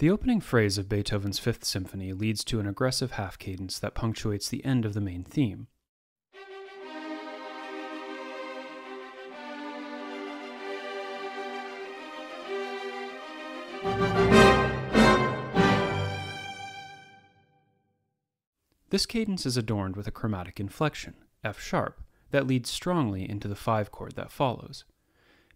The opening phrase of Beethoven's Fifth Symphony leads to an aggressive half cadence that punctuates the end of the main theme. This cadence is adorned with a chromatic inflection, F sharp, that leads strongly into the five chord that follows.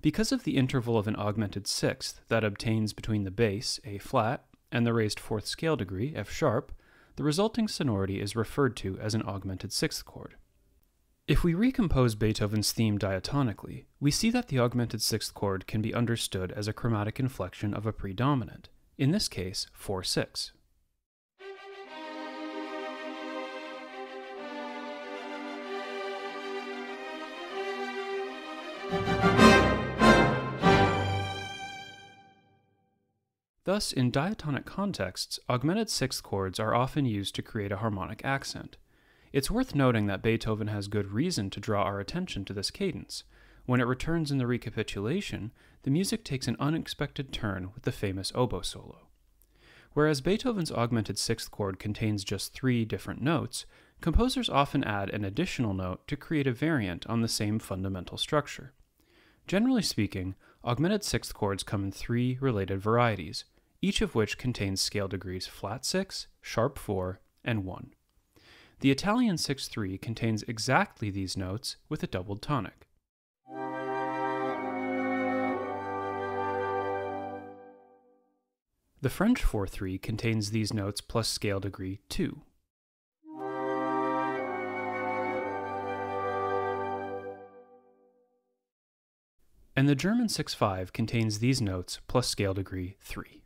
Because of the interval of an augmented sixth that obtains between the bass, A flat, and the raised fourth scale degree, F sharp, the resulting sonority is referred to as an augmented sixth chord. If we recompose Beethoven's theme diatonically, we see that the augmented sixth chord can be understood as a chromatic inflection of a predominant, in this case 4 6. Thus, in diatonic contexts, augmented sixth chords are often used to create a harmonic accent. It's worth noting that Beethoven has good reason to draw our attention to this cadence. When it returns in the recapitulation, the music takes an unexpected turn with the famous oboe solo. Whereas Beethoven's augmented sixth chord contains just three different notes, composers often add an additional note to create a variant on the same fundamental structure. Generally speaking, augmented sixth chords come in three related varieties each of which contains scale degrees flat 6, sharp 4, and 1. The Italian 6 3 contains exactly these notes with a doubled tonic. The French 4 3 contains these notes plus scale degree 2. And the German 6 5 contains these notes plus scale degree 3.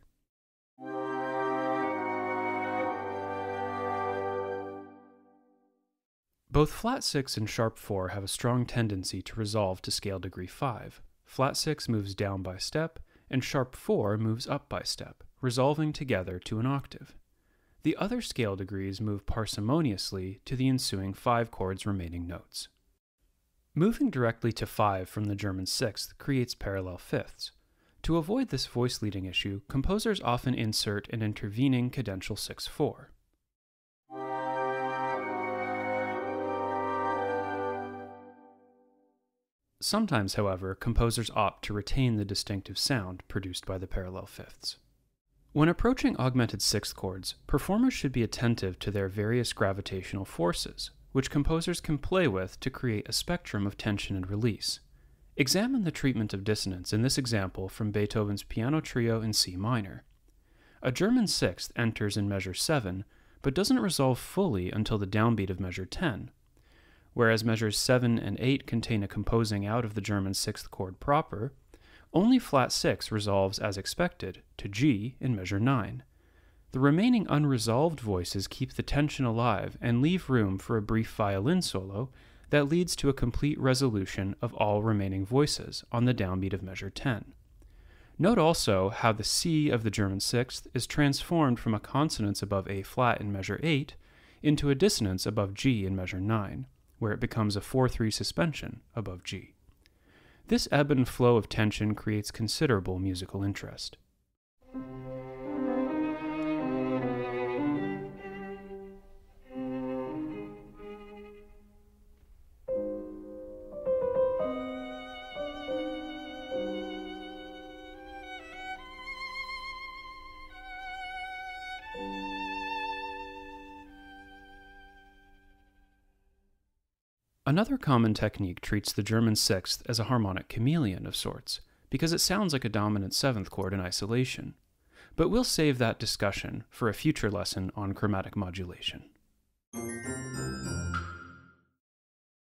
Both flat 6 and sharp 4 have a strong tendency to resolve to scale degree 5. Flat 6 moves down by step, and sharp 4 moves up by step, resolving together to an octave. The other scale degrees move parsimoniously to the ensuing five chords remaining notes. Moving directly to 5 from the German sixth creates parallel fifths. To avoid this voice leading issue, composers often insert an intervening cadential 6 4. Sometimes, however, composers opt to retain the distinctive sound produced by the parallel fifths. When approaching augmented sixth chords, performers should be attentive to their various gravitational forces, which composers can play with to create a spectrum of tension and release. Examine the treatment of dissonance in this example from Beethoven's Piano Trio in C minor. A German sixth enters in measure 7, but doesn't resolve fully until the downbeat of measure 10, whereas measures 7 and 8 contain a composing out of the German sixth chord proper, only flat 6 resolves as expected to G in measure 9. The remaining unresolved voices keep the tension alive and leave room for a brief violin solo that leads to a complete resolution of all remaining voices on the downbeat of measure 10. Note also how the C of the German sixth is transformed from a consonance above A flat in measure 8 into a dissonance above G in measure 9 where it becomes a 4 3 suspension above G. This ebb and flow of tension creates considerable musical interest. Another common technique treats the German sixth as a harmonic chameleon of sorts, because it sounds like a dominant seventh chord in isolation. But we'll save that discussion for a future lesson on chromatic modulation.